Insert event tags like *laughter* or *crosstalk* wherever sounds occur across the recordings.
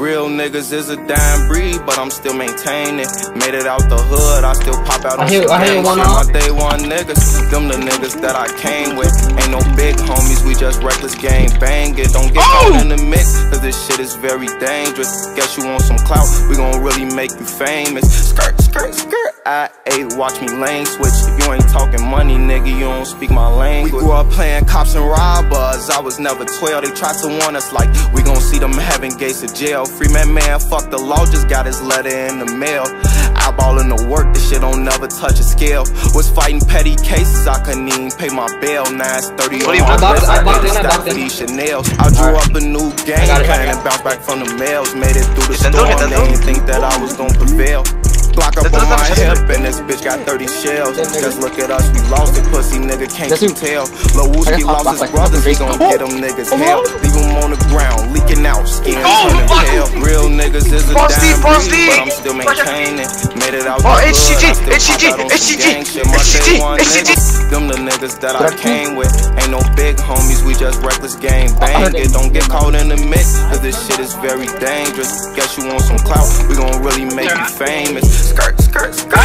Real niggas is a dying breed, but I'm still maintaining. Made it out the hood, I still pop out on I hear- I hear gang one shit. My day one niggas, them the niggas that I came with. Ain't no big homies, we just reckless gang bang it. Don't get Oh! caught in the mix, cause this shit is very dangerous. Guess you want some clout, we gon' really make you famous. Skirt, skirt, skirt. I watch me lane switch. If you ain't talking money, nigga, you don't speak my language. We grew up playing cops and robbers. I was never 12, they tried to warn us like we gon' see them having gates of jail. Free man, man, fuck the law, just got his letter in the mail. Eyeballing the work, this shit don't never touch a scale. Was fighting petty cases, I couldn't even pay my bail. Now it's 30 on my want? wrist, I I boxed need in, to I stack boxed for these Chanels. I drew up a new game I plan got and bounced back from the mails. Made it through the Get that storm, done, get they didn't think that I was gonna prevail. Block up on my hip and this bitch got 30 shells. Just look at us, we lost it, pussy nigga, can't you tell? Lil I Wooski lost his brothers, he fucking gon' get them niggas hell. Leave him on niggas is a False dying D, false D. but I'm still maintaining. Made it out Oh, the HCG, hood, I HCG, pop out on some HCG, gang shit. My HCG, HCG. Them the niggas that I came with. Ain't no big homies, we just reckless gang bang it. Don't get caught in the mix, cause this shit is very dangerous. Guess you want some clout, we gon' really make you famous. Skirt, skirt, skirt.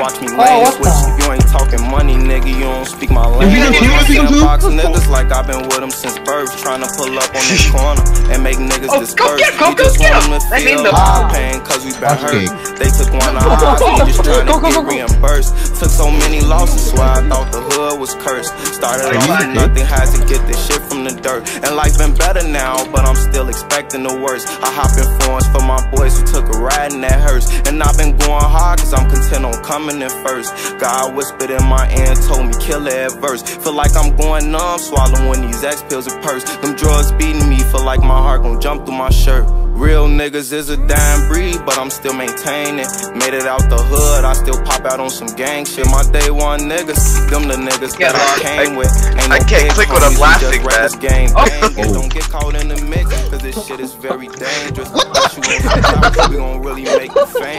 Watch me Oh, lane what switch. the- you ain't talking money, nigga, you don't speak my language. you can do you can do it. Box niggas like I've been with them since birth, trying to pull up on the corner and make niggas Oh, go disperse. get him, go, We go just get want him. them to Let me feel know. our pain, cause we been That's hurt. big. They took one of ours, we just trying Go, to go, go, get go. reimbursed. Took so many losses, why I thought the hood was cursed. Started off with nothing, had to get this shit from the dirt. And life been better now, but I'm still expecting the worst. I hop in forms for my boys who took a ride in that hearse. And I've been going hard, cause I'm content on coming in first. God whispered in my ear told me, kill it at verse. Feel like I'm going numb, swallowing these X pills and purse. Them drugs beating me, feel like my heart gon' jump through my shirt. Real niggas is a dying breed, but I'm still maintaining. Made it out the hood, I still pop out on some gang shit. My day one niggas, them the niggas Yeah, that I I- came with. Ain't I no can't big click when I'm homies, we laughing, man. Gang Oh. bang. Don't get caught in the mix, cause this shit is very dangerous. Guess you want we gon' really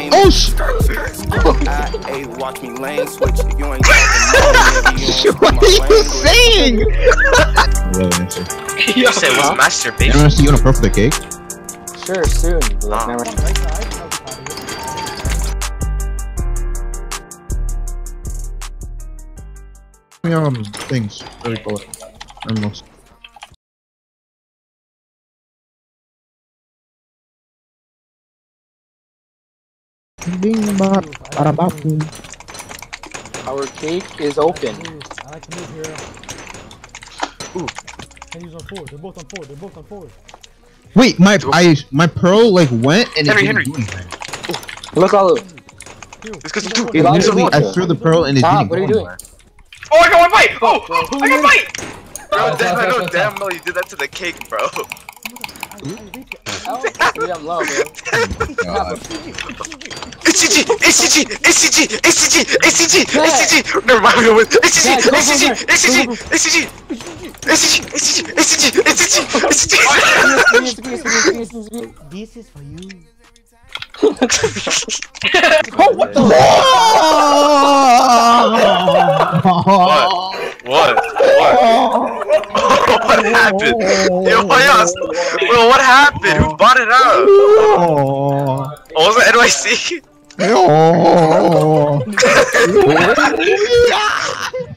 make you famous. Oh, sh- I ate, watch me lane switch. If you ain't talking money, nigga, you *laughs* don't what are you saying? Really, *laughs* answer. You said was I masturbation. want to see you on a birthday cake. Sure, soon. but never- um things. Really cool. Almost. Bing bop, bada bop. Our cake is open. I like to move here. Ooh. Can use on forward. They're both on forward. They're both on forward. Wait, my I my pearl like went and it didn't Henry. do anything. Look, all over. It's cause you two. You lost Literally, I threw the pearl and it Stop, didn't what are go you doing? anywhere. Oh, I got one bite! Oh, oh, I got a bite! Bro, oh, damn, I know damn well you did that to the cake, bro. *laughs* Oh, three, I'm low, bro. God. Never mind, I'm with HCG! Guys, go, go, HCG! go. HCG! Go, go, HCG! HCG! HCG! HCG! HCG! This is for you. Oh, what? What? What What happened? Yo, Yas! Bro, what happened? Who bought it up? Oh. Oh, was it NYC? Oh. *laughs* *laughs*